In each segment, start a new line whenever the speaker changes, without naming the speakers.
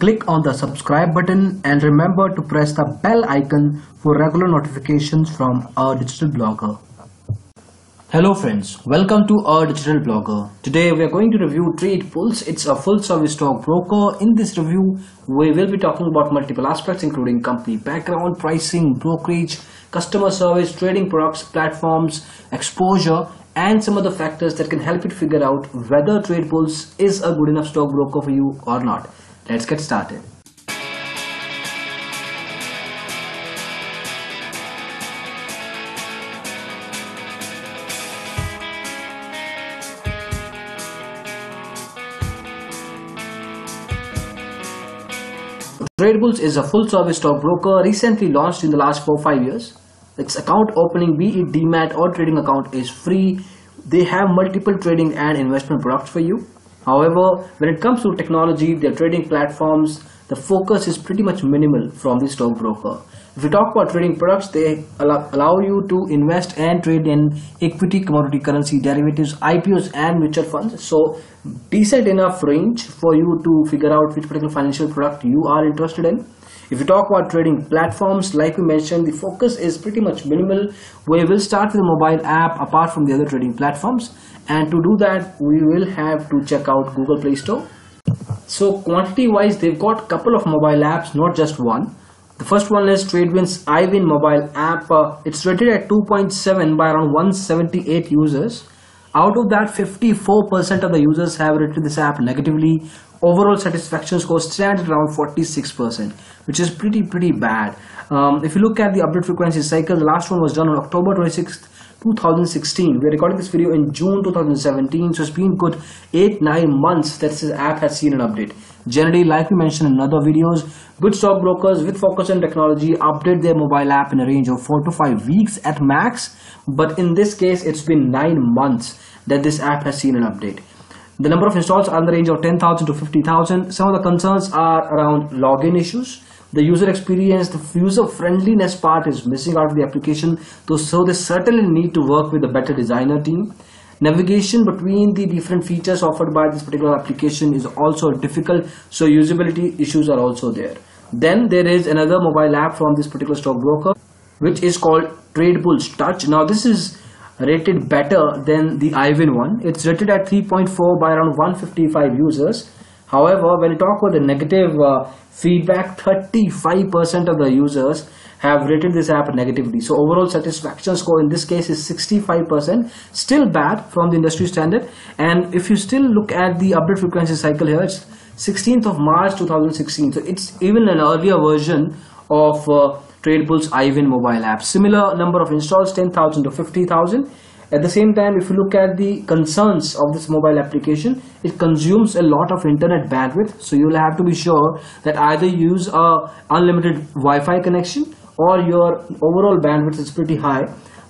click on the subscribe button and remember to press the bell icon for regular notifications from our digital blogger. Hello friends, welcome to our digital blogger. Today we are going to review TradeBulls. It's a full service stock broker. In this review, we will be talking about multiple aspects including company background, pricing, brokerage, customer service, trading products, platforms, exposure and some other factors that can help you figure out whether TradeBulls is a good enough stock broker for you or not. Let's get started. TradeBulls is a full service stock broker recently launched in the last 4-5 years. Its account opening, be it demat or trading account is free. They have multiple trading and investment products for you. However, when it comes to technology, their trading platforms, the focus is pretty much minimal from the stockbroker. If we talk about trading products, they allow, allow you to invest and trade in equity, commodity, currency, derivatives, IPOs and mutual funds. So decent enough range for you to figure out which particular financial product you are interested in. If you talk about trading platforms, like we mentioned, the focus is pretty much minimal. We will start with a mobile app apart from the other trading platforms. And to do that, we will have to check out Google Play Store. So quantity wise, they've got a couple of mobile apps, not just one. The first one is TradeBulls iWin mobile app. Uh, it's rated at 2.7 by around 178 users. Out of that, 54% of the users have rated this app negatively. Overall satisfaction score stands at around 46%, which is pretty, pretty bad. Um, if you look at the update frequency cycle, the last one was done on October 26th, 2016. We're recording this video in June 2017, so it's been good 8-9 months that this app has seen an update. Generally, like we mentioned in other videos, good stockbrokers with focus on technology update their mobile app in a range of 4 to 5 weeks at max. But in this case, it's been 9 months that this app has seen an update. The number of installs are in the range of 10,000 to 50,000. Some of the concerns are around login issues. The user experience, the user friendliness part is missing out of the application. So they certainly need to work with a better designer team. Navigation between the different features offered by this particular application is also difficult. So usability issues are also there. Then there is another mobile app from this particular stockbroker, which is called TradeBulls Touch. Now this is rated better than the iWin one. It's rated at 3.4 by around 155 users. However, when you talk about the negative uh, feedback, 35% of the users have rated this app negatively. So overall satisfaction score in this case is 65%, still bad from the industry standard. And if you still look at the update frequency cycle here, it's 16th of March 2016. So it's even an earlier version of uh, TradeBulls iWin mobile app. Similar number of installs 10,000 to 50,000. At the same time, if you look at the concerns of this mobile application, it consumes a lot of internet bandwidth. So you'll have to be sure that either you use a unlimited Wi-Fi connection or your overall bandwidth is pretty high.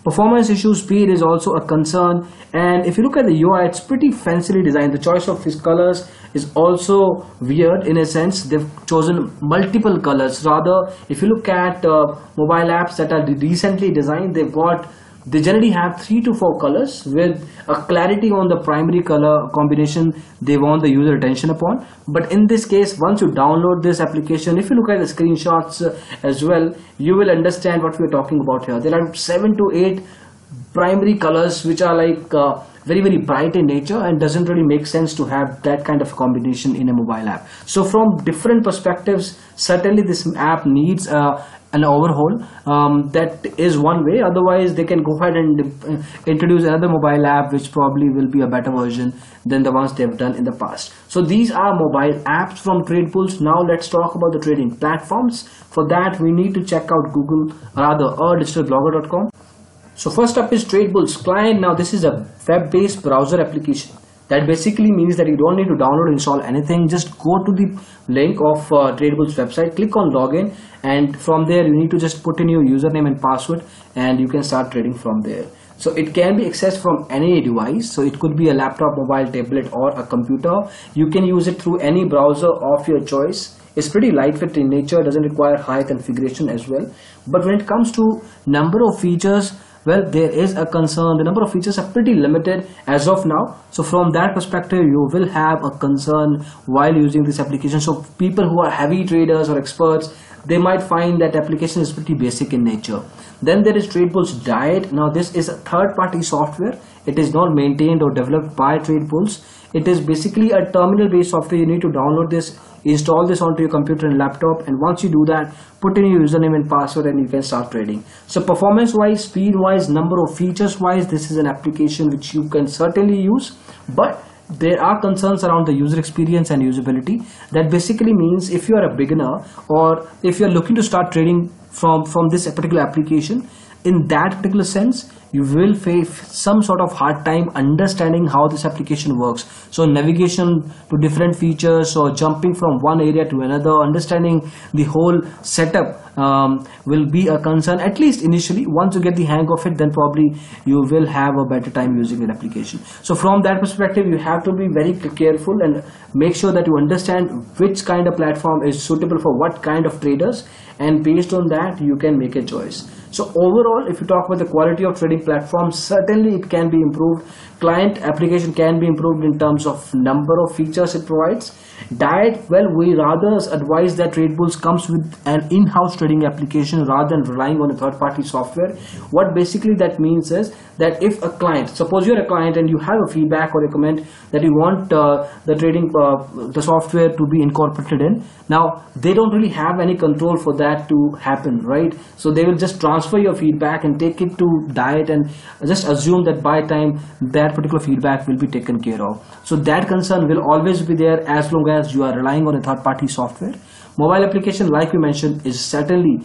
Performance issue speed is also a concern and if you look at the UI it's pretty fancily designed. The choice of his colors is also weird in a sense. They've chosen multiple colors. Rather if you look at uh, mobile apps that are recently designed they've got they generally have three to four colors with a clarity on the primary color combination they want the user attention upon. But in this case once you download this application if you look at the screenshots uh, as well you will understand what we're talking about here. There are seven to eight primary colors which are like uh, very very bright in nature and doesn't really make sense to have that kind of combination in a mobile app. So from different perspectives certainly this app needs uh, an overhaul um, that is one way. Otherwise they can go ahead and uh, introduce another mobile app which probably will be a better version than the ones they've done in the past. So these are mobile apps from TradeBulls now let's talk about the trading platforms. For that we need to check out google rather or digitalblogger.com so first up is TradeBulls client. Now this is a web-based browser application that basically means that you don't need to download install anything. Just go to the link of uh, website click on login and from there you need to just put in your username and password and you can start trading from there. So it can be accessed from any device. So it could be a laptop mobile tablet or a computer. You can use it through any browser of your choice it's pretty lightweight in nature doesn't require high configuration as well. But when it comes to number of features well there is a concern. The number of features are pretty limited as of now. So from that perspective you will have a concern while using this application. So people who are heavy traders or experts they might find that application is pretty basic in nature. Then there is TradeBulls Diet. Now this is a third party software. It is not maintained or developed by TradeBulls it is basically a terminal based software. You need to download this install this onto your computer and laptop and once you do that put in your username and password and you can start trading. So performance wise speed wise number of features wise this is an application which you can certainly use but there are concerns around the user experience and usability. That basically means if you are a beginner or if you are looking to start trading from from this particular application in that particular sense you will face some sort of hard time understanding how this application works. So navigation to different features or jumping from one area to another understanding the whole setup um, will be a concern at least initially. Once you get the hang of it then probably you will have a better time using an application. So from that perspective you have to be very careful and make sure that you understand which kind of platform is suitable for what kind of traders. And based on that you can make a choice. So overall, if you talk about the quality of trading platforms, certainly it can be improved. Client application can be improved in terms of number of features it provides. Diet, well, we rather advise that Trade Bulls comes with an in-house trading application rather than relying on a third-party software. What basically that means is that if a client, suppose you're a client and you have a feedback or a comment that you want uh, the trading, uh, the software to be incorporated in, now they don't really have any control for that to happen, right? So they will just transfer transfer your feedback and take it to diet and just assume that by time that particular feedback will be taken care of so that concern will always be there as long as you are relying on a third party software mobile application like we mentioned is certainly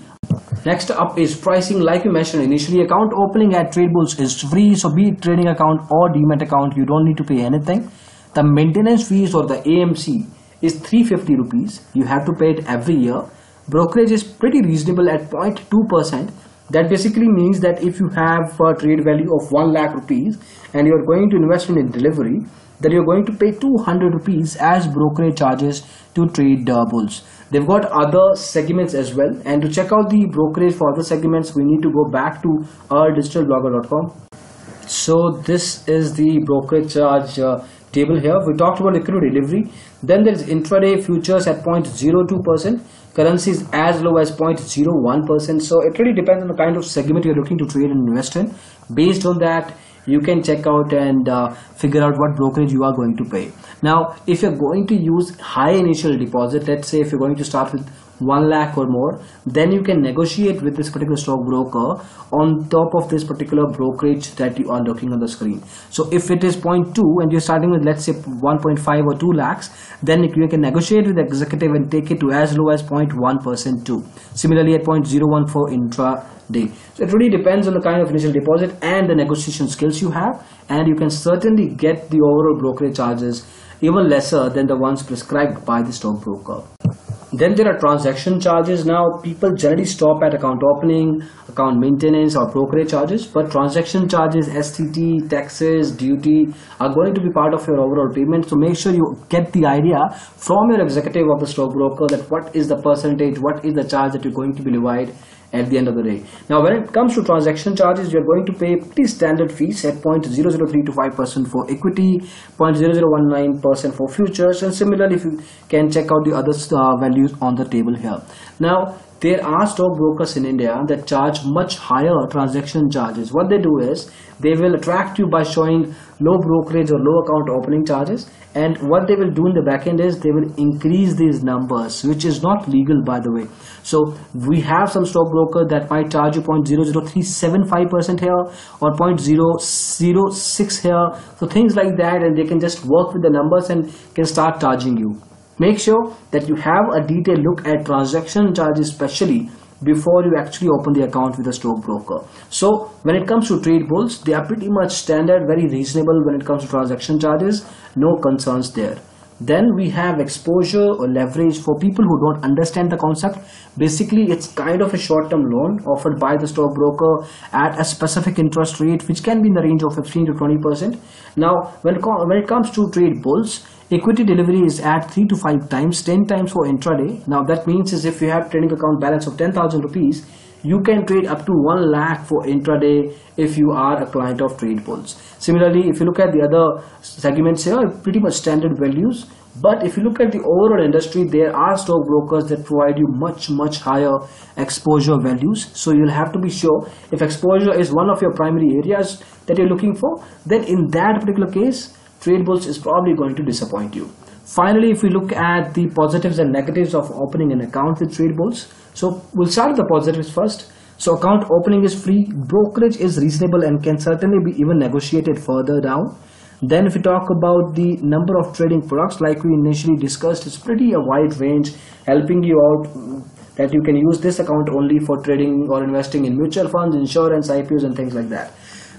Next up is pricing. Like we mentioned initially, account opening at TradeBulls is free. So be it trading account or demat account, you don't need to pay anything. The maintenance fees or the AMC is 350 rupees. You have to pay it every year. Brokerage is pretty reasonable at 0.2% that basically means that if you have a trade value of 1 lakh rupees and you're going to invest in a delivery then you're going to pay 200 rupees as brokerage charges to trade uh, bulls they've got other segments as well. And to check out the brokerage for other segments we need to go back to our digitalblogger.com so this is the brokerage charge uh, table here. We talked about equity delivery. Then there is intraday futures at 0.02 percent currencies as low as 0.01% so it really depends on the kind of segment you're looking to trade and invest in. Based on that you can check out and uh, figure out what brokerage you are going to pay. Now if you're going to use high initial deposit let's say if you're going to start with 1 lakh or more then you can negotiate with this particular stockbroker on top of this particular brokerage that you are looking on the screen. So if it is 0.2 and you're starting with let's say 1.5 or 2 lakhs then you can negotiate with the executive and take it to as low as 0.1 percent too similarly at 0.01 for intraday. So it really depends on the kind of initial deposit and the negotiation skills you have and you can certainly get the overall brokerage charges even lesser than the ones prescribed by the stockbroker then there are transaction charges. Now people generally stop at account opening, account maintenance or brokerage charges, but transaction charges, STT, taxes, duty are going to be part of your overall payment. So make sure you get the idea from your executive of the stockbroker that what is the percentage, what is the charge that you're going to be levied at the end of the day. Now when it comes to transaction charges, you're going to pay pretty standard fees at 0.003 to 5% for equity, 0.0019% for futures and similarly if you can check out the other uh, values on the table here. Now there are stockbrokers in India that charge much higher transaction charges. What they do is they will attract you by showing low brokerage or low account opening charges. And what they will do in the backend is they will increase these numbers which is not legal by the way. So we have some stockbroker that might charge you 0.00375% here or 0.006 here. So things like that and they can just work with the numbers and can start charging you. Make sure that you have a detailed look at transaction charges especially before you actually open the account with a stockbroker. So when it comes to trade bulls, they are pretty much standard, very reasonable when it comes to transaction charges, no concerns there. Then we have exposure or leverage for people who don't understand the concept. Basically, it's kind of a short-term loan offered by the stockbroker at a specific interest rate, which can be in the range of 15 to 20%. Now, when, when it comes to TradeBulls, equity delivery is at 3 to 5 times 10 times for intraday now that means is if you have trading account balance of 10,000 rupees you can trade up to 1 lakh for intraday if you are a client of TradeBulls. Similarly, if you look at the other segments here, pretty much standard values. But if you look at the overall industry, there are stockbrokers that provide you much, much higher exposure values. So you'll have to be sure if exposure is one of your primary areas that you're looking for, then in that particular case, TradeBulls is probably going to disappoint you. Finally, if we look at the positives and negatives of opening an account with TradeBulls, so we'll start with the positives first. So account opening is free, brokerage is reasonable and can certainly be even negotiated further down. Then if we talk about the number of trading products like we initially discussed, it's pretty a wide range helping you out that you can use this account only for trading or investing in mutual funds, insurance, IPOs and things like that.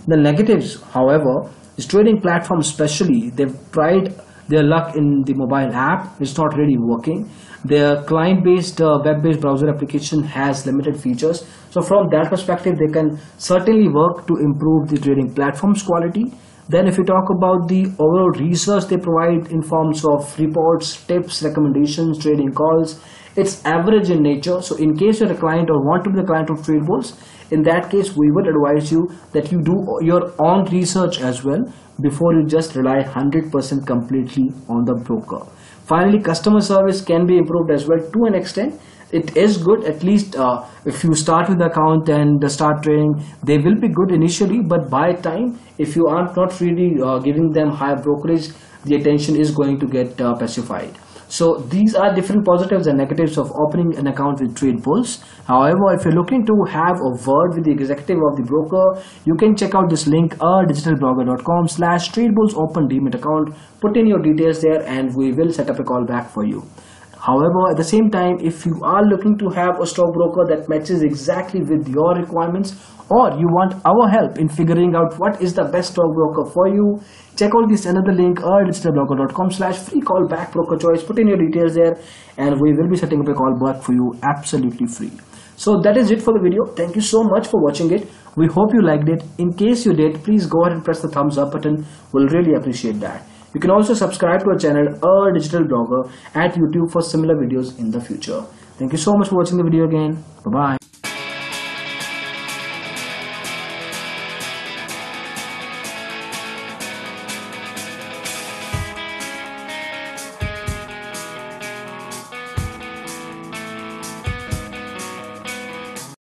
The negatives, however, is trading platforms especially, they've tried their luck in the mobile app. It's not really working. Their client-based uh, web-based browser application has limited features. So from that perspective they can certainly work to improve the trading platform's quality. Then if we talk about the overall research they provide in forms of reports tips recommendations trading calls it's average in nature. So in case you're a client or want to be the client of TradeBulls in that case we would advise you that you do your own research as well before you just rely 100% completely on the broker. Finally customer service can be improved as well to an extent. It is good at least uh, if you start with the account and start trading they will be good initially but by time if you are not really uh, giving them higher brokerage the attention is going to get uh, pacified so these are different positives and negatives of opening an account with Trade TradeBulls. However, if you're looking to have a word with the executive of the broker, you can check out this link uh, adigitalblogger.com slash Trade TradeBulls open demat account. Put in your details there and we will set up a call back for you. However, at the same time, if you are looking to have a stockbroker that matches exactly with your requirements or you want our help in figuring out what is the best stockbroker for you, check out this another link adigitalblogger.com slash free call back broker choice. Put in your details there and we will be setting up a call back for you absolutely free. So that is it for the video. Thank you so much for watching it. We hope you liked it. In case you did, please go ahead and press the thumbs up button. We'll really appreciate that. You can also subscribe to our channel, A Digital Blogger, at YouTube for similar videos in the future. Thank you so much for watching the video again. Bye-bye.